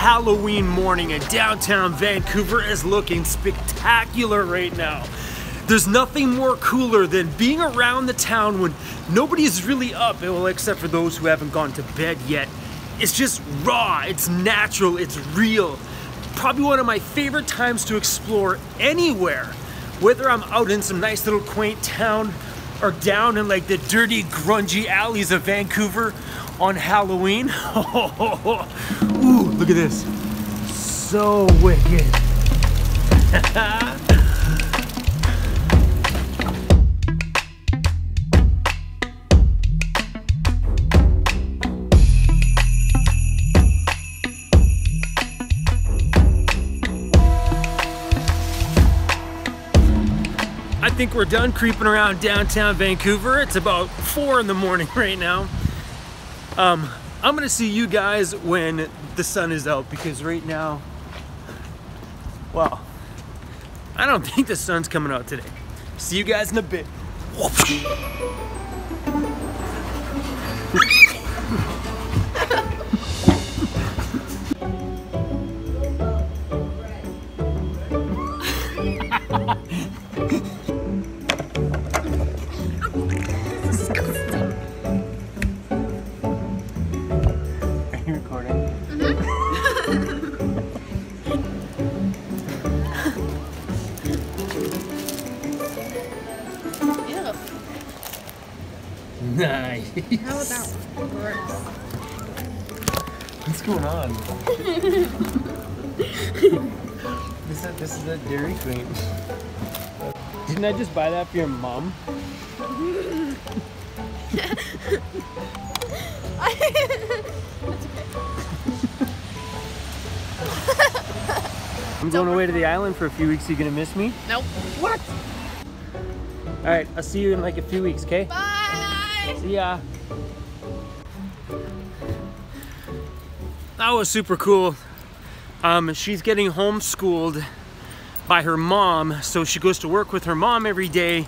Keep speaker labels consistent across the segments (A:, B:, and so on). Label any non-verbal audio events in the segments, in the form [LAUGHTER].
A: Halloween morning and downtown Vancouver is looking spectacular right now. There's nothing more cooler than being around the town when nobody's really up, well, except for those who haven't gone to bed yet. It's just raw, it's natural, it's real. Probably one of my favorite times to explore anywhere. Whether I'm out in some nice little quaint town or down in like the dirty, grungy alleys of Vancouver on Halloween. [LAUGHS] Oh, Ooh, look at this. So wicked. I think we're done creeping around downtown Vancouver. It's about four in the morning [LAUGHS] right now. Um, I'm gonna see you guys when the sun is out because right now, well, I don't [LAUGHS] think the sun's coming out today. See you guys in a bit. [LAUGHS] [LAUGHS] Nice.
B: How about gross?
A: What's going on? [LAUGHS] this, is, this is a Dairy Queen. Didn't I just buy that for your mom? [LAUGHS] I'm going away to the island for a few weeks. Are You gonna miss me?
B: Nope.
A: What? All right, I'll see you in like a few weeks, okay?
B: Bye.
A: See ya. That was super cool. Um, she's getting homeschooled by her mom, so she goes to work with her mom every day.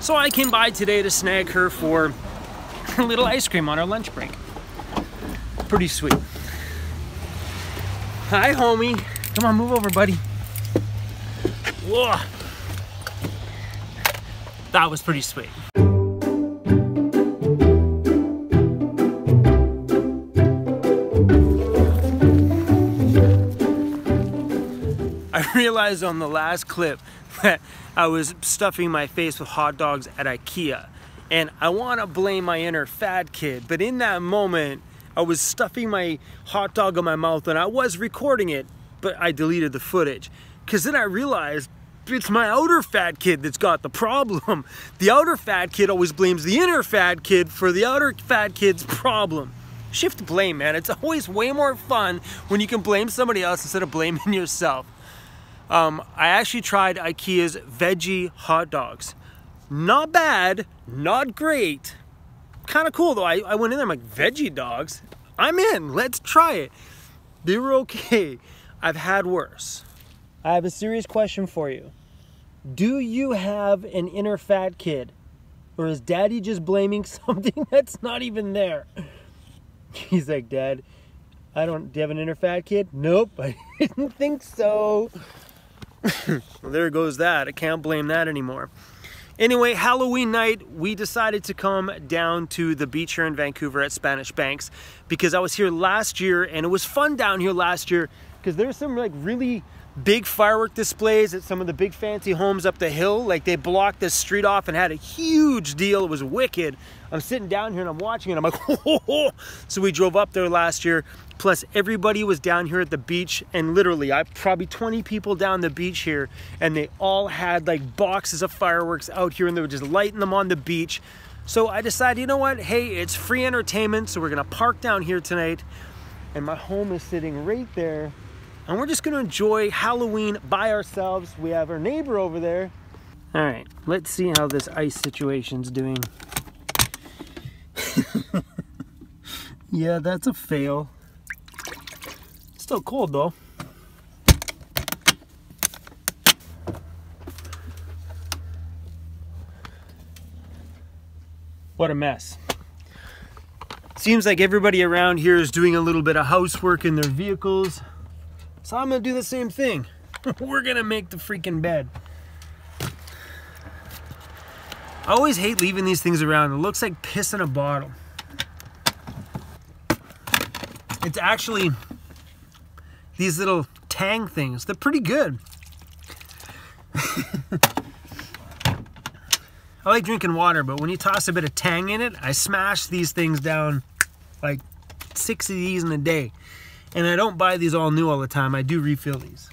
A: So I came by today to snag her for a little ice cream on our lunch break. Pretty sweet. Hi, homie. Come on, move over, buddy. Whoa. That was pretty sweet. I [LAUGHS] realized on the last clip [LAUGHS] that I was stuffing my face with hot dogs at IKEA. And I want to blame my inner fad kid, but in that moment, I was stuffing my hot dog in my mouth and I was recording it, but I deleted the footage. Because then I realized it's my outer fat kid that's got the problem. [LAUGHS] The outer fat kid always blames the inner fat kid for the outer fat kid's problem. Shift blame, man. It's always way more fun when you can blame somebody else instead of blaming [LAUGHS] yourself. Um, I actually tried IKEA's veggie hot dogs. Not bad, not great. Kind of cool though. I, I went in there, I'm like, veggie dogs? I'm in, let's try it. They were okay. I've had worse. I have a serious question for you. Do you have an inner fat kid? Or is daddy just blaming [LAUGHS] something that's not even there? He's like, Dad, I don't, do you have an inner fat kid? Nope, [LAUGHS] I didn't think so. well, there goes that. I can't blame that anymore. Anyway, Halloween night, we decided to come down to the beach here in Vancouver at Spanish Banks because I was here last year and it was fun down here last year because there's some like really big firework displays at some of the big fancy homes up the hill. Like they blocked the street off and had a huge deal. It was wicked. I'm sitting down here and I'm watching it. I'm like, ho, ho, ho. so we drove up there last year. Plus everybody was down here at the beach and literally I probably 20 people down the beach here and they all had like boxes of fireworks out here and they were just lighting them on the beach. So I decided, you know what? Hey, it's free entertainment. So we're gonna park down here tonight and my home is sitting right there and we're just gonna enjoy Halloween by ourselves. We have our neighbor over there. All right, let's see how this ice situation's doing. [LAUGHS] yeah, that's a fail. Still cold though. What a mess. Seems like everybody around here is doing a little bit of housework in their vehicles. So I'm gonna do the same thing. [LAUGHS] We're gonna make the freaking bed. I always hate leaving these things around. It looks like piss in a bottle. It's actually these little tang things. They're pretty good. [LAUGHS] I like drinking water, but when you toss a bit of tang in it, I smash these things down like six of these in a day. And I don't buy these all new all the time. I do refill these.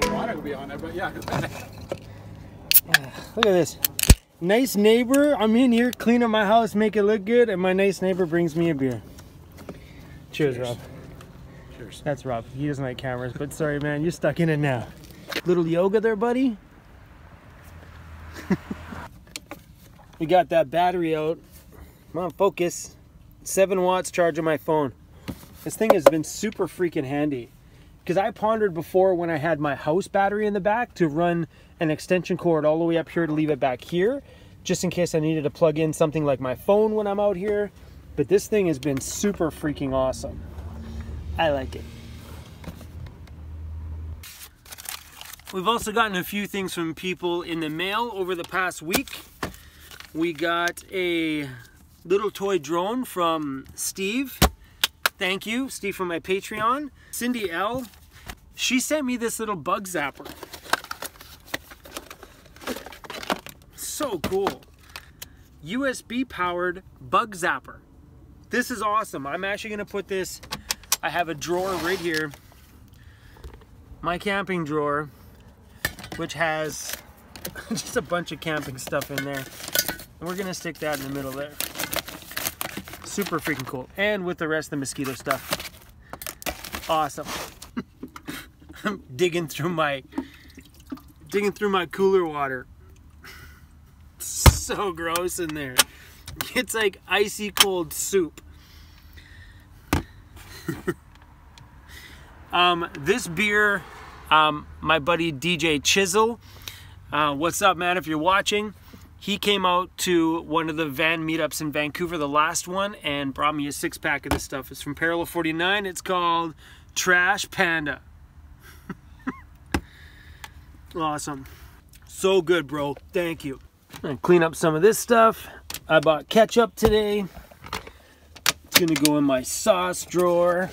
C: The water will be on there, but yeah.
A: Look at this. Nice neighbor. I'm in here cleaning my house, make it look good, and my nice neighbor brings me a beer. Cheers,
C: Cheers.
A: Rob.
C: Cheers.
A: That's Rob. He doesn't like cameras, but sorry, man. You're stuck in it now. Little yoga there, buddy. [LAUGHS] we got that battery out. Come on, focus. Seven watts charge on my phone. This thing has been super freaking handy. Because I pondered before when I had my house battery in the back to run an extension cord all the way up here to leave it back here, just in case I needed to plug in something like my phone when I'm out here. But this thing has been super freaking awesome. I like it. We've also gotten a few things from people in the mail over the past week. We got a little toy drone from Steve. Thank you, Steve, from my Patreon. Cindy L. She sent me this little bug zapper. So cool. USB powered bug zapper. This is awesome. I'm actually gonna put this, I have a drawer right here, my camping drawer, which has [LAUGHS] just a bunch of camping stuff in there. And we're gonna stick that in the middle there. Super freaking cool. And with the rest of the mosquito stuff. Awesome. I'm [LAUGHS] digging through my digging through my cooler water. [LAUGHS] So gross in there. It's like icy cold soup. [LAUGHS] um, this beer, um, my buddy DJ Chisel, uh, what's up, man? If you're watching, he came out to one of the van meetups in Vancouver, the last one, and brought me a six pack of this stuff. It's from Parallel 49. It's called Trash Panda. [LAUGHS] awesome. So good, bro. Thank you. Clean up some of this stuff. I bought ketchup today. It's gonna go in my sauce drawer.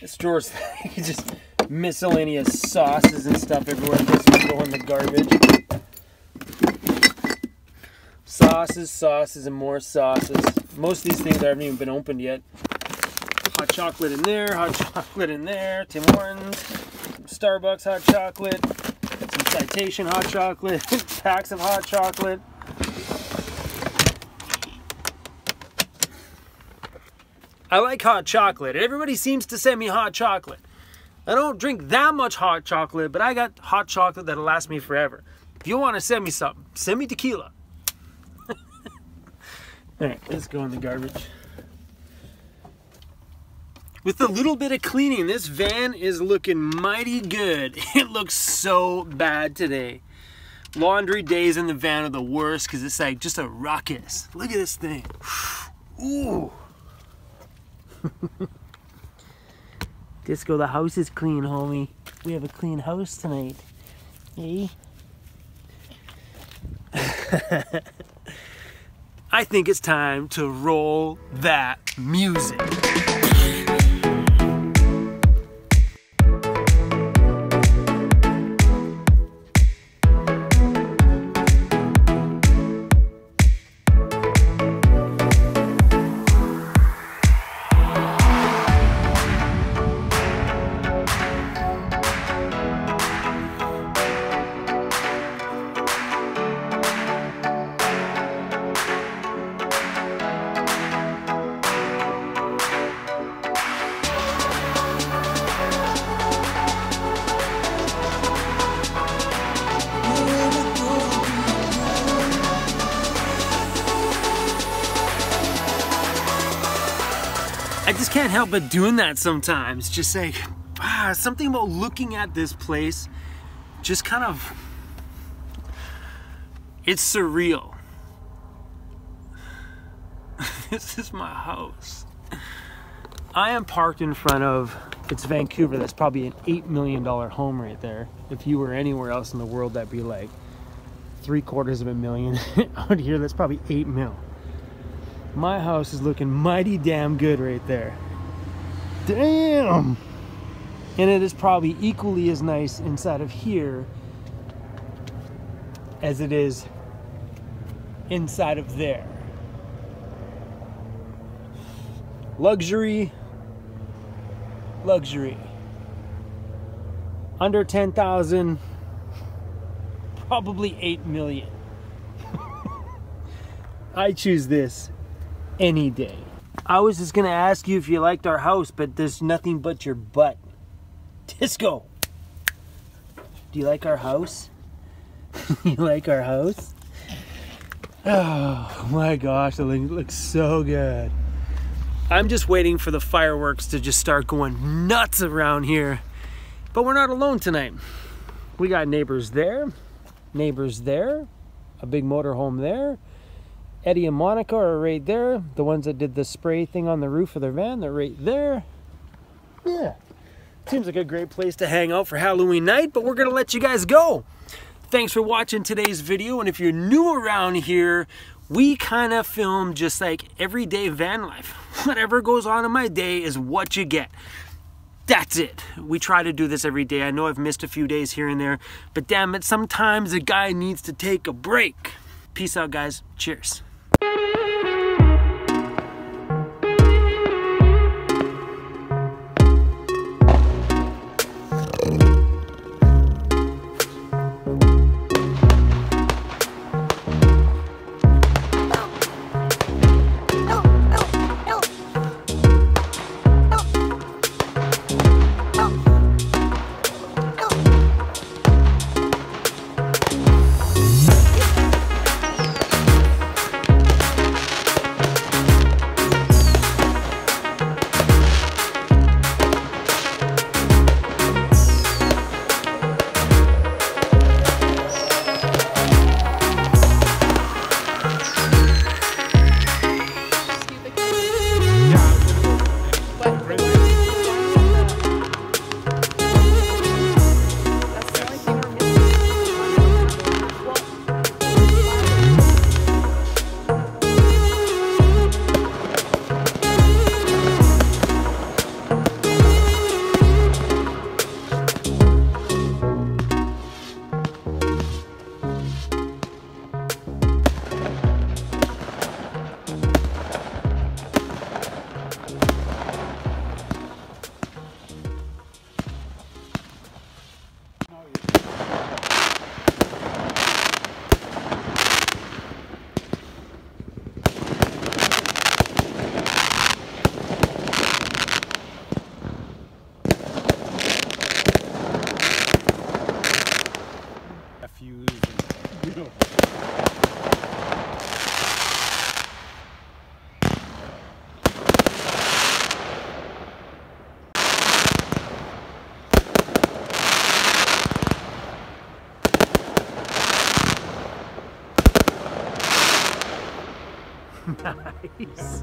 A: This drawer's [LAUGHS] just miscellaneous sauces and stuff everywhere. This will go in the garbage. Sauces, sauces, and more sauces. Most of these things haven't even been opened yet. Hot chocolate in there, hot [LAUGHS] chocolate in there, Tim Hortons, Starbucks hot chocolate, some Carnation hot chocolate, [LAUGHS] packs of hot chocolate. I like hot chocolate. Everybody seems to send me hot chocolate. I don't drink that much hot chocolate, but I got hot chocolate that'll last me forever. If you want to send me something, send me tequila. Alright, let's go in the garbage. With a little bit of cleaning, this van is looking mighty good. [LAUGHS] It looks so bad today. Laundry days in the van are the worst because it's like just a ruckus. Look at this thing. [SIGHS] Ooh. [LAUGHS] Disco, the house is clean, homie. We have a clean house tonight. Hey? [LAUGHS] I think it's time to roll that music. Can't help but doing that sometimes. Just like, ah, something about looking at this place just kind of, it's surreal. [LAUGHS] this is my house. I am parked in front of, it's Vancouver, that's probably an $8 million home right there. If you were anywhere else in the world, that'd be like three quarters of a million. [LAUGHS] Out here, that's probably eight mil. My house is looking mighty damn good right there. Damn! And it is probably equally as nice inside of here as it is inside of there. Luxury, luxury. Under 10,000, probably 8 million. [LAUGHS] I choose this any day. I was just gonna ask you if you liked our house, but there's nothing but your butt. Disco! Do you like our house? [LAUGHS] you like our house? Oh my gosh, the it looks so good. I'm just waiting for the fireworks to just start going nuts around here. But we're not alone tonight. We got neighbors there, neighbors there, a big motorhome there. Eddie and Monica are right there. The ones that did the spray thing on the roof of their van, they're right there. Yeah. Seems like a great place to hang out for Halloween night, but we're going to let you guys go. Thanks for watching today's video, and if you're new around here, we kind of film just like everyday van life. [LAUGHS] Whatever goes on in my day is what you get. That's it. We try to do this every day. I know I've missed a few days here and there, but damn it, sometimes a guy needs to take a break. Peace out, guys. Cheers.
C: Thank [LAUGHS] you. [LAUGHS] nice.